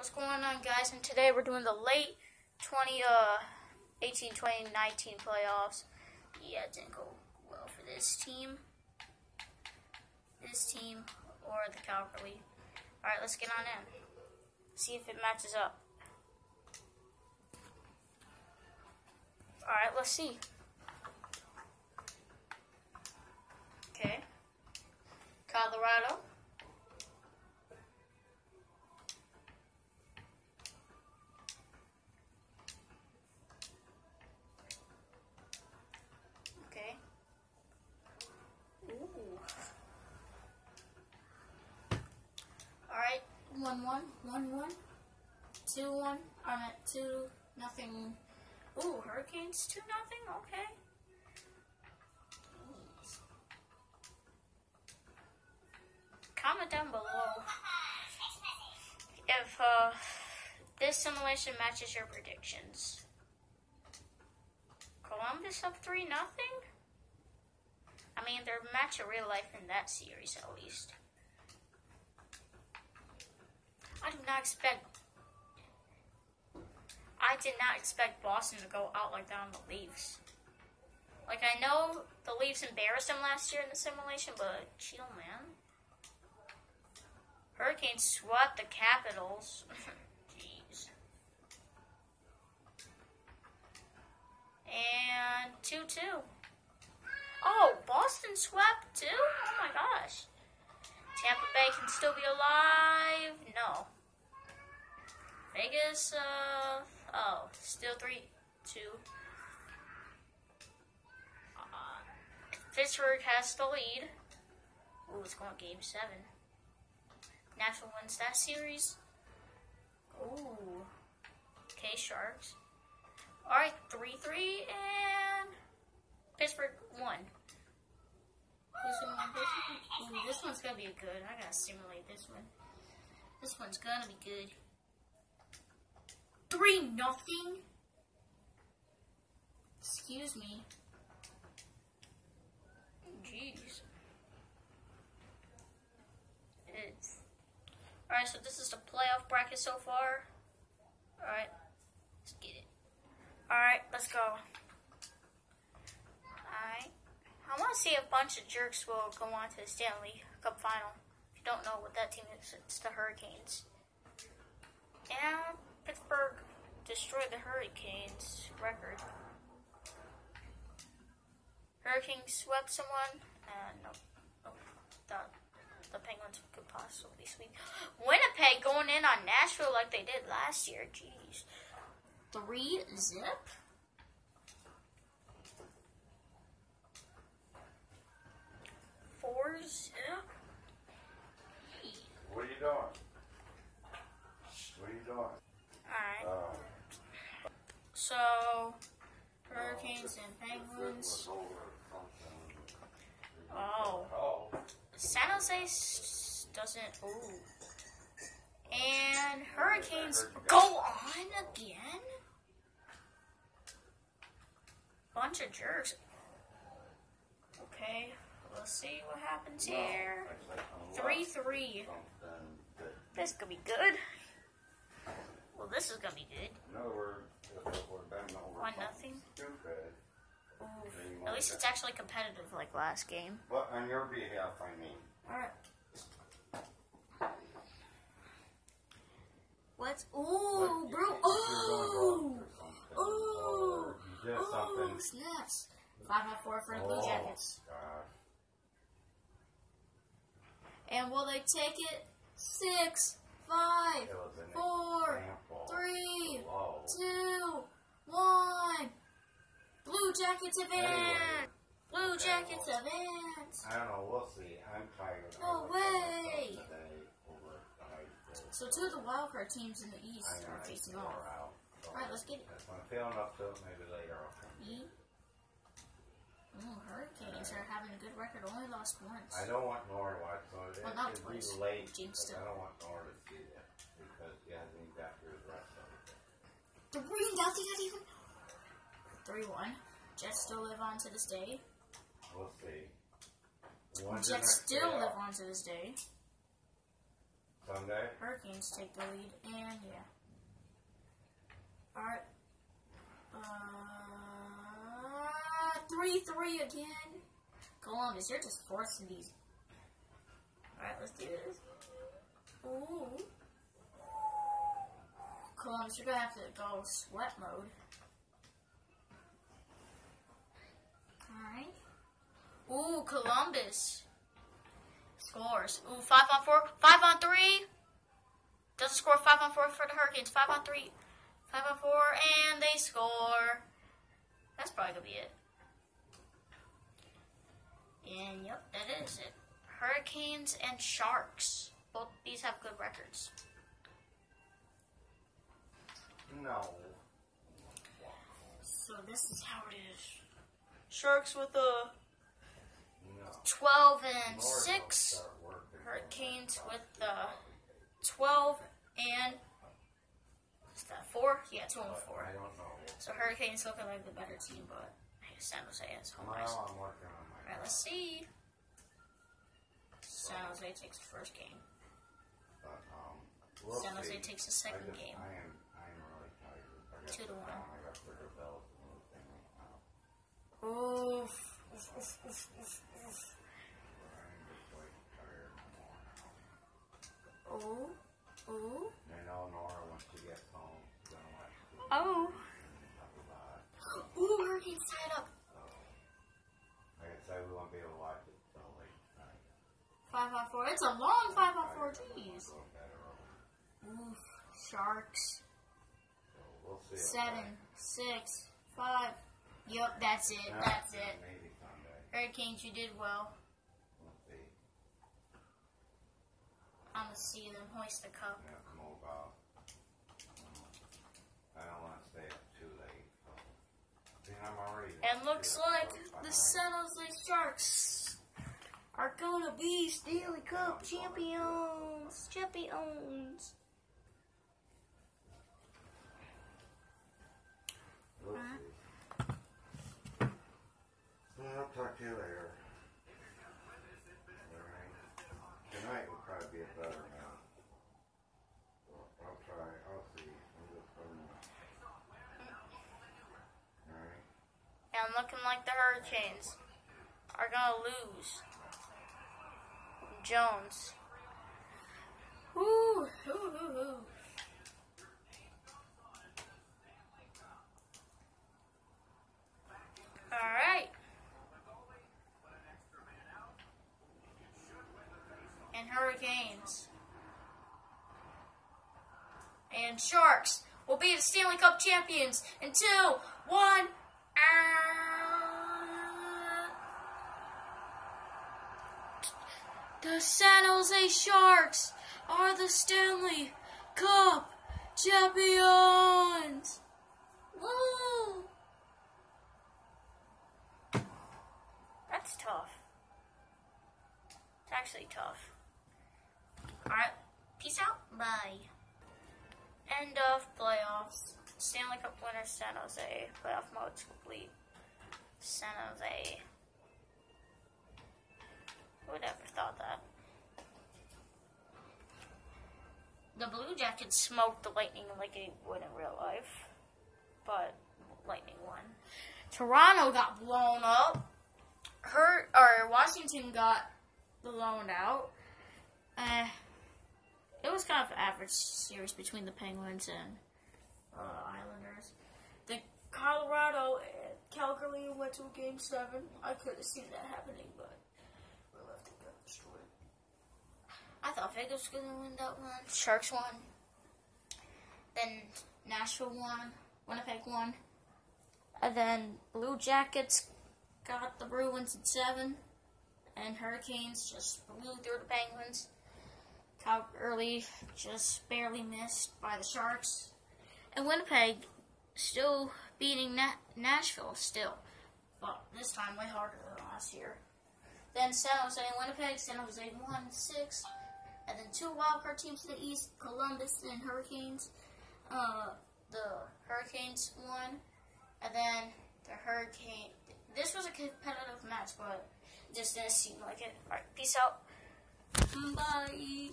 What's going on, guys? And today we're doing the late 20, uh, 18, 20, 19 playoffs. Yeah, it didn't go well for this team. This team or the Calgary. Alright, let's get on in. See if it matches up. Alright, let's see. Okay. Colorado. One one, one one, two one, on it two, nothing. Ooh, Hurricanes two nothing, okay. Comment down below if uh, this simulation matches your predictions. Columbus up three nothing. I mean, they're match of real life in that series at least. I did not expect. I did not expect Boston to go out like that on the Leafs. Like I know the Leafs embarrassed them last year in the simulation, but chill, man. Hurricanes swept the Capitals. Jeez. And 2 2. Oh, Boston swept too? Oh my gosh. Tampa Bay can still be alive? No. Vegas, uh, oh, still 3 2. Uh, Pittsburgh has the lead. Ooh, it's going to game 7. Nashville wins that series. Ooh. Okay, Sharks. Alright, 3 3 and Pittsburgh won. This one? This one's gonna be good. I gotta simulate this one. This one's gonna be good. 3 nothing. Excuse me. Jeez. It's Alright, so this is the playoff bracket so far. Alright, let's get it. Alright, let's go. Alright. I want to see a bunch of jerks will go on to the Stanley Cup final. If you don't know what that team is, it's the Hurricanes. And Pittsburgh destroyed the Hurricanes record. Hurricanes swept someone. Uh, no. Oh, the, the Penguins could possibly sweep. Winnipeg going in on Nashville like they did last year. Jeez. Three zip? Four zip? What are you doing? What are you doing? Alright. Uh, So, Hurricanes and Penguins. Oh. San Jose doesn't. Ooh. And Hurricanes go on again? Bunch of jerks. Okay, let's see what happens here. 3 3. This could be good. Well, this is gonna be good. In other words, if it would have been over One nothing. stupid, Ooh. At least it's actually competitive like last game. but on your behalf, I mean. Alright. What's. Ooh, bro. you're going Oh! something, Oh! or you did Oh, snaps. 5 by 4 for the Blue Oh, Jackets. And will they take it? Six, five, It was an four, three, two, one. Blue Jackets! Anyway. Blue Jackets advance! I don't know, we'll see. I'm tired. No I looked at way. myself Today over the high school. So two of the wildcard teams in the East know are facing off. Alright, let's get it. If I'm feeling up to it, maybe later I'll come. E. Ooh, Hurricanes are having a good record. Only lost once. I don't want watch, so it, Well, not twice. late. Jinxed. I don't want Nora to see it because he hasn't even got through the rest of it. Three nothing, not even. Three one. Jets still live on to this day. We'll see. When's Jets still live on to this day. Sunday? Hurricanes take the lead, and yeah. Alright. Uh, 3 3 again. Columbus, you're just forcing these. Alright, let's do this. Ooh. Columbus, you're gonna have to go sweat mode. Alright. Ooh, Columbus. Scores. Ooh, 5 on 4. 5 on 3. Doesn't score 5 on 4 for the Hurricanes. 5 on 3. 5 on 4. And they score. That's probably going to be it. And yep, that is it. Hurricanes and Sharks. Both these have good records. No. So this is how it is. Sharks with a No. 12 and Lord, 6. Hurricanes with the 12 and what's that? Four? Yeah, two and four. I don't know. So Hurricanes looking like the better team, but San Jose has home ice. Well, I'm working on my. Alright, let's see. San Jose takes the first game. But, um, we'll San Jose see. takes the I second just- game. Two to one. Oof. Oof, oof, oof, Oh. about it. Ooh, Hurricanes tied up. Like I said, we won't be able to watch it till late tonight. Five on four. It's a long five on four. Jeez. Oof. Sharks. So we'll see. Seven, six, five. Yup, that's it. No, That's it. Maybe. Hurricanes, you did well. We'll see. I'm gonna see them hoist the cup. Yeah, move. Um, I don't wanna stay up too late, so. See, I'm already. And looks like the San Jose Sharks are gonna be Stanley Cup champions. Champions. We'll see. Well, I'll talk to you later. Alright. Tonight will probably be a better night. Well, I'll try, I'll see. I'm just gonna. Alright. And looking like the Hurricanes are gonna lose. Jones. Woo, woo, woo, woo. And Hurricanes. And Sharks will be the Stanley Cup champions in two, one. The San Jose Sharks are the Stanley Cup champions. Woo! That's tough. It's actually tough. Alright, peace out. Bye. End of playoffs. Stanley Cup winner San Jose. Playoff mode complete. San Jose. Who would ever thought that? The Blue Jackets smoked the Lightning like it would in real life. But Lightning won. Toronto got blown up. Her or Washington got blown out. Uh, it was kind of an average series between the Penguins and uh, Islanders. The Colorado and Calgary went to game seven. I could have seen that happening, but we left it got destroyed. I thought Vegas was gonna win that one. Sharks won. Then Nashville won. Winnipeg won. And then Blue Jackets got the Bruins at seven. And Hurricanes just blew through the Penguins. Cal early just barely missed by the Sharks. And Winnipeg still beating Na- Nashville still. But this time way harder than last year. Then San Jose and Winnipeg, San Jose won six. And then two wildcard teams in the East, Columbus and Hurricanes. Uh, the Hurricanes won. And then the Hurricane. This was a competitive match, but just didn't seem like it. Alright, peace out. Bye.